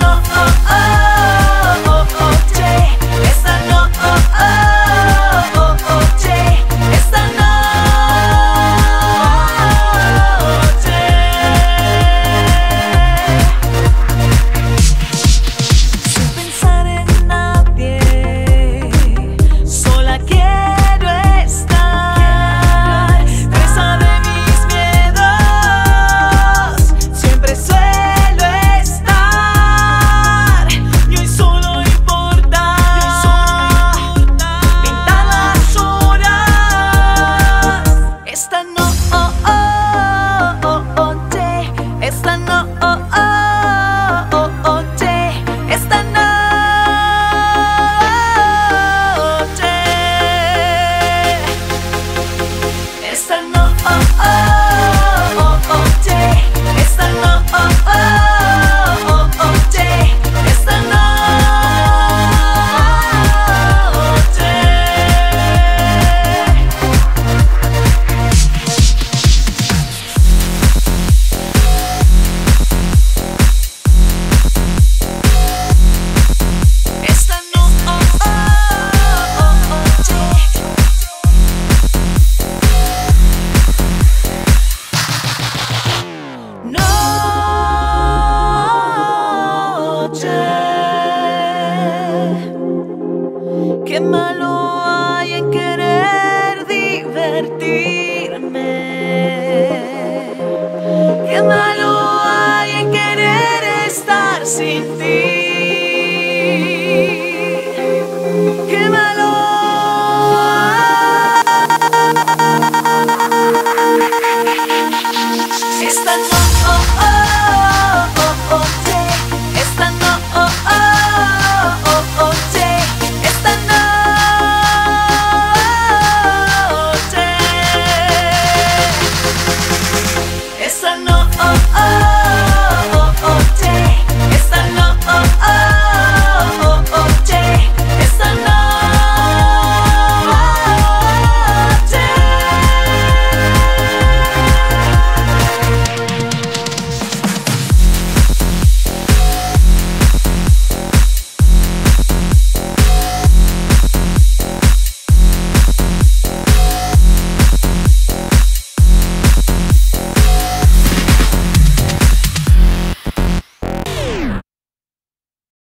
no, no. ¿Qué malo hay en querer divertirme?